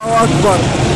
Акбар.